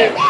Amen.